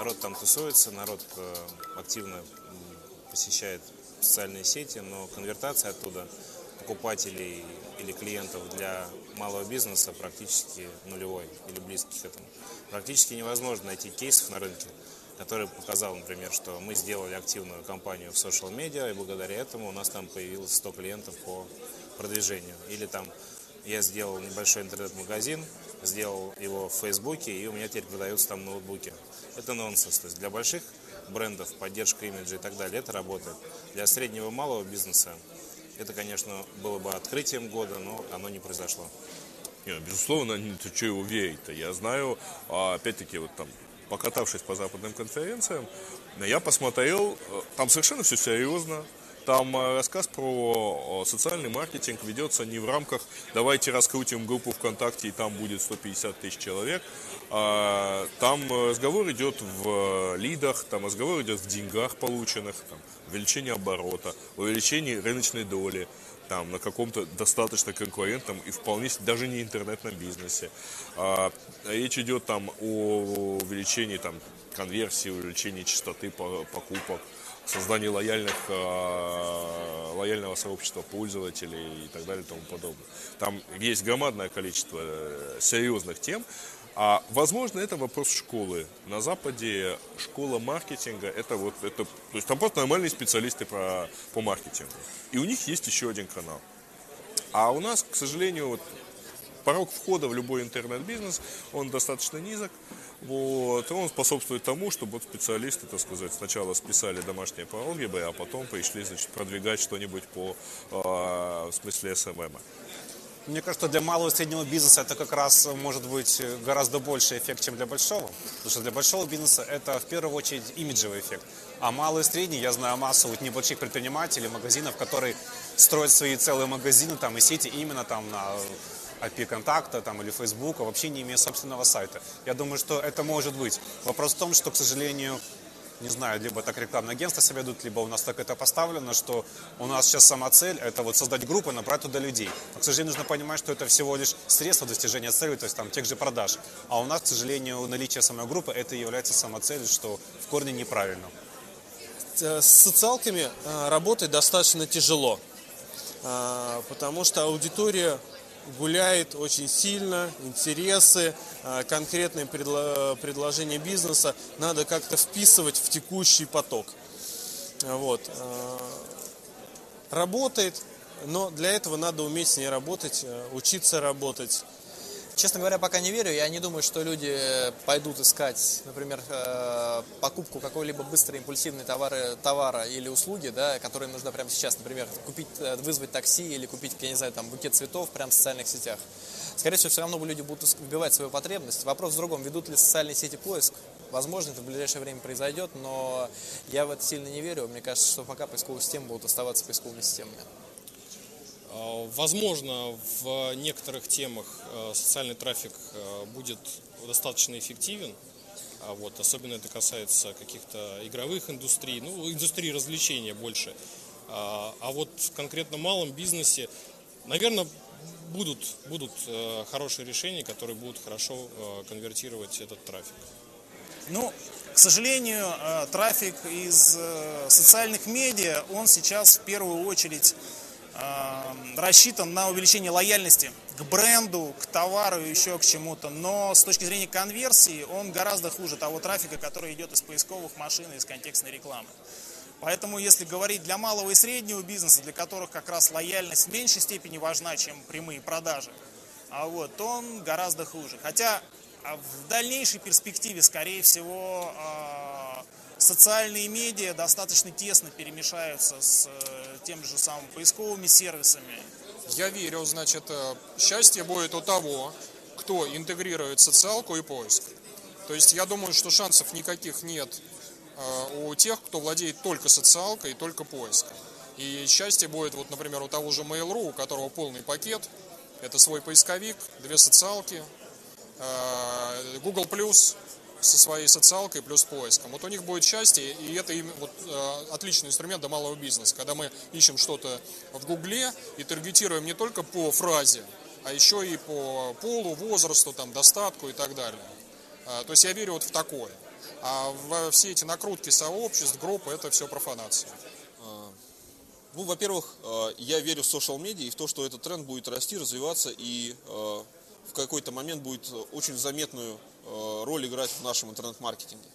Народ там тусуется, народ э, активно посещает социальные сети, но конвертация оттуда покупателей или клиентов для малого бизнеса практически нулевой или близкий к этому. Практически невозможно найти кейсов на рынке, который показал, например, что мы сделали активную кампанию в social медиа, и благодаря этому у нас там появилось 100 клиентов по продвижению. Или там я сделал небольшой интернет-магазин, сделал его в Фейсбуке, и у меня теперь продаются там ноутбуки. Это нонсенс. То есть для больших брендов, поддержка имиджа и так далее, это работает. Для среднего и малого бизнеса это, конечно, было бы открытием года, но оно не произошло. Нет, безусловно, ты что его верить-то? Я знаю, а, опять-таки, вот там, покатавшись по западным конференциям, я посмотрел, э, там совершенно все серьезно, там э, рассказ про социальный маркетинг ведется не в рамках «давайте раскрутим группу ВКонтакте, и там будет 150 тысяч человек». А, там разговор идет в лидах, там разговор идет в деньгах полученных, там, увеличении оборота, увеличении рыночной доли, там, на каком-то достаточно конкурентном и вполне даже не интернетном бизнесе. А, речь идет там о увеличении там, конверсии, увеличении частоты покупок, создании лояльных, э, лояльного сообщества пользователей и так далее и тому подобное. Там есть громадное количество э, серьезных тем, а возможно это вопрос школы. На Западе школа маркетинга это вот это, то есть там просто нормальные специалисты по, по маркетингу. И у них есть еще один канал. А у нас, к сожалению, вот порог входа в любой интернет-бизнес, он достаточно низок. Вот, и он способствует тому, чтобы вот специалисты, так сказать, сначала списали домашние по алгебре, а потом пришли значит, продвигать что-нибудь по э, в смысле SMM. Мне кажется, для малого и среднего бизнеса это как раз может быть гораздо больше эффект, чем для большого. Потому что для большого бизнеса это в первую очередь имиджевый эффект. А малый и средний, я знаю массу вот небольших предпринимателей, магазинов, которые строят свои целые магазины там и сети именно там на API контакта там, или Фейсбука, вообще не имея собственного сайта. Я думаю, что это может быть. Вопрос в том, что, к сожалению, не знаю, либо так рекламное агентство себя ведут, либо у нас так это поставлено, что у нас сейчас сама цель – это вот создать группу, набрать туда людей. Но, к сожалению, нужно понимать, что это всего лишь средство достижения цели, то есть там тех же продаж. А у нас, к сожалению, наличие самой группы – это является самоцелью, что в корне неправильно. С социалками э, работать достаточно тяжело, э, потому что аудитория гуляет очень сильно, интересы, а, конкретные предложения бизнеса надо как-то вписывать в текущий поток. Вот. А, работает, но для этого надо уметь с ней работать, а, учиться работать. Честно говоря, пока не верю. Я не думаю, что люди пойдут искать, например, э, покупку какой-либо быстрой импульсивной товары, товара или услуги, да, которые нужно прямо сейчас, например, купить, э, вызвать такси или купить, я не знаю, там, букет цветов прямо в социальных сетях. Скорее всего, все равно люди будут вбивать свою потребность. Вопрос в другом, ведут ли социальные сети поиск. Возможно, это в ближайшее время произойдет, но я в это сильно не верю. Мне кажется, что пока поисковые системы будут оставаться поисковыми системами. А, возможно, в некоторых темах э, социальный трафик э, будет достаточно эффективен. А вот, особенно это касается каких-то игровых индустрий, ну, индустрии развлечения больше. А, а вот конкретно в малом бизнесе, наверное, будут, будут э, хорошие решения, которые будут хорошо конвертировать этот трафик. Ну, к сожалению, трафик из социальных медиа, он сейчас в первую очередь рассчитан на увеличение лояльности к бренду, к товару, еще к чему-то. Но с точки зрения конверсии он гораздо хуже того трафика, который идет из поисковых машин и из контекстной рекламы. Поэтому, если говорить для малого и среднего бизнеса, для которых как раз лояльность в меньшей степени важна, чем прямые продажи, а вот, он гораздо хуже. Хотя а в дальнейшей перспективе, скорее всего, а, социальные медиа достаточно тесно перемешаются с э, тем же самым поисковыми сервисами. Я верю, значит, э, счастье будет у того, кто интегрирует социалку и поиск. То есть я думаю, что шансов никаких нет э, у тех, кто владеет только социалкой и только поиском. И счастье будет, вот, например, у того же Mail.ru, у которого полный пакет. Это свой поисковик, две социалки, Google+, со своей социалкой плюс поиском. Вот у них будет счастье, и это им вот, э, отличный инструмент для малого бизнеса, когда мы ищем что-то в Гугле и таргетируем не только по фразе, а еще и по полу, возрасту, там, достатку и так далее. Э, то есть я верю вот в такое. А во- все эти накрутки сообществ, группы, это все профанация. Ну, во-первых, э, я верю в social медиа и в то, что этот тренд будет расти, развиваться и э, в какой-то момент будет очень заметную э, роль играть в нашем интернет-маркетинге.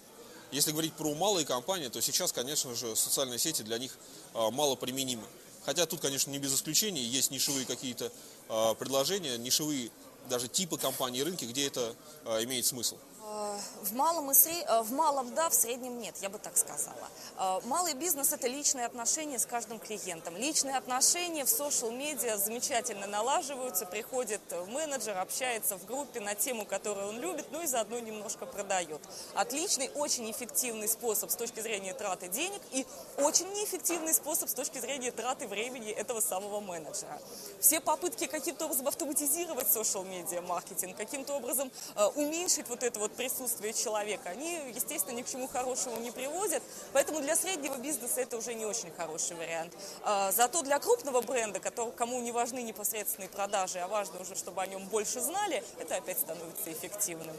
Если говорить про малые компании, то сейчас, конечно же, социальные сети для них э, мало применимы. Хотя тут, конечно, не без исключений, есть нишевые какие-то э, предложения, нишевые даже типы компаний и рынки, где это э, имеет смысл. Э, В малом, и сре- э, в малом да, в среднем нет, я бы так сказала. Э, Малый бизнес – это личные отношения с каждым клиентом. Личные отношения в социал-медиа замечательно налаживаются, приходит менеджер, общается в группе на тему, которую он любит, ну и заодно немножко продает. Отличный, очень эффективный способ с точки зрения траты денег и очень неэффективный способ с точки зрения траты времени этого самого менеджера. Все попытки каким-то образом автоматизировать социал-медиа маркетинг, каким-то образом уменьшить вот это вот присутствие человека, они, естественно, ни к чему хорошему не приводят. Поэтому для среднего бизнеса это уже не очень хороший вариант. А, Зато для крупного бренда, кому не важны непосредственные продажи, а важно уже, чтобы о нем больше знали, это опять становится эффективным.